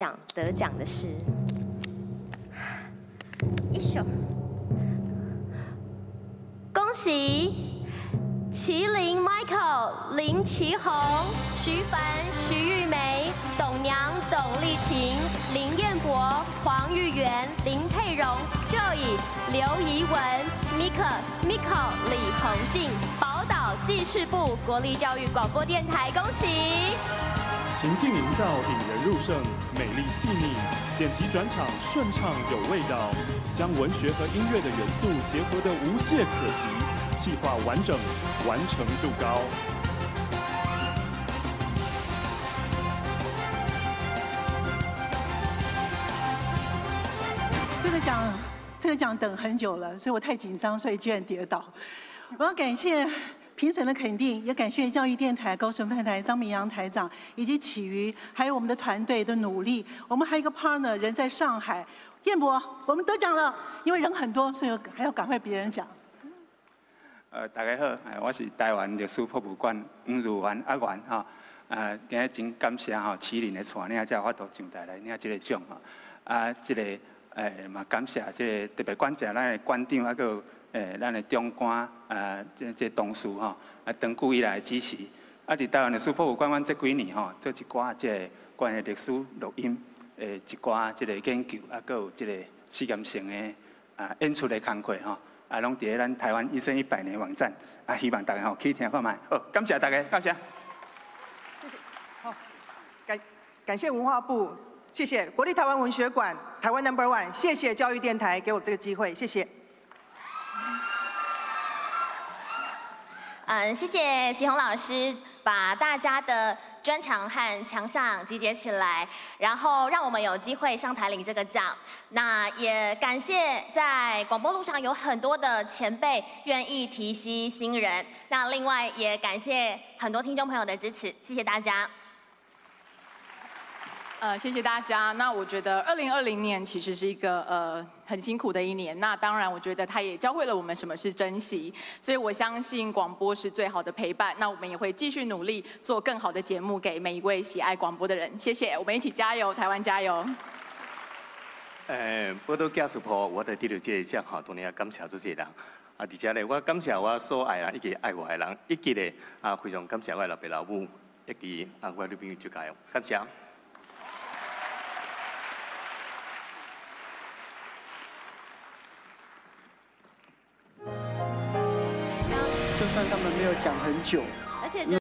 奖得奖的是，一首，恭喜麒麟 Michael 林奇宏、徐凡、徐玉梅、董娘董丽琴、林彦博、黄玉媛、林佩蓉、Joy、刘怡文、Mika、Miko、李恒静、宝岛记事部国立教育广播电台，恭喜！情境营造引人入胜，美丽细腻，剪辑转场顺畅有味道，将文学和音乐的元素结合得无懈可击，气化完整，完成度高。这个奖，这个奖等很久了，所以我太紧张，所以居然跌倒。我要感谢。评审的肯定，也感谢教育电台高雄分台张明阳台长以及启瑜，还有我们的团队的努力。我们还有一个 partner 人在上海，彦博，我们得奖了。因为人很多，所以还要赶快别人讲。呃，大家好，我是台湾历史博物馆吴如元阿元哈。呃，今日真感谢哈麒麟的带领，才有法度上台来领这个奖哈。啊，这个诶嘛感谢这个特别感谢咱的馆长啊个。诶，咱的中官啊，即即同事吼，啊，长久以来的支持。啊，伫台湾的书博物馆，阮即几年吼，做一寡即个关于历史录音，诶，一寡即个研究，啊，佮有即个实验性的啊演出的工课吼，啊，拢伫咧咱台湾一生一百年网站，啊，希望大家吼去听看卖。好，感谢大家，感谢。好，感感谢文化部，谢谢国立台湾文学馆，台湾 Number One，谢谢教育电台给我这个机会，谢谢。嗯，谢谢齐红老师把大家的专长和强项集结起来，然后让我们有机会上台领这个奖。那也感谢在广播路上有很多的前辈愿意提携新人。那另外也感谢很多听众朋友的支持，谢谢大家。呃，谢谢大家。那我觉得二零二零年其实是一个呃很辛苦的一年。那当然，我觉得它也教会了我们什么是珍惜。所以我相信广播是最好的陪伴。那我们也会继续努力做更好的节目给每一位喜爱广播的人。谢谢，我们一起加油，台湾加油。呃，报道教师部，我的第六届奖哈，当然要感谢这些人。啊，而且呢，我感谢我所爱人，以及爱我的人，以及呢啊，非常感谢我老爸老母，以及啊我的朋友就加油，感谢。就算他们没有讲很久，而且就。